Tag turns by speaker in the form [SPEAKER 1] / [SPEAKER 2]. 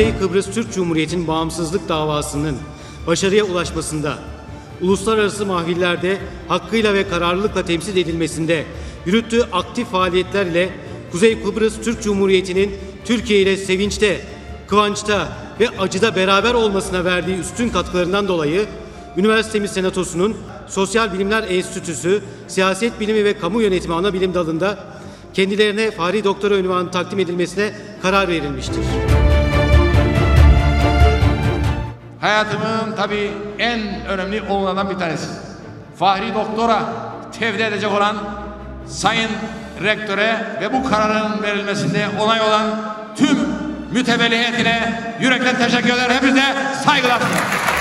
[SPEAKER 1] Kuzey Kıbrıs Türk Cumhuriyeti'nin bağımsızlık davasının başarıya ulaşmasında, uluslararası mahvillerde hakkıyla ve kararlılıkla temsil edilmesinde yürüttüğü aktif faaliyetler ile Kuzey Kıbrıs Türk Cumhuriyeti'nin Türkiye ile sevinçte, kıvançta ve acıda beraber olmasına verdiği üstün katkılarından dolayı Üniversitemiz Senatosu'nun Sosyal Bilimler Enstitüsü Siyaset Bilimi ve Kamu Yönetimi ana bilim dalında kendilerine Fahri Doktora ünvanı takdim edilmesine karar verilmiştir.
[SPEAKER 2] Hayatımın tabii en önemli olanlardan bir tanesi. Fahri Doktora tevdi edecek olan Sayın Rektöre ve bu kararın verilmesinde onay olan tüm mütevelli heyetine yürekten teşekkür eder. Hepinize saygılar. sunuyorum.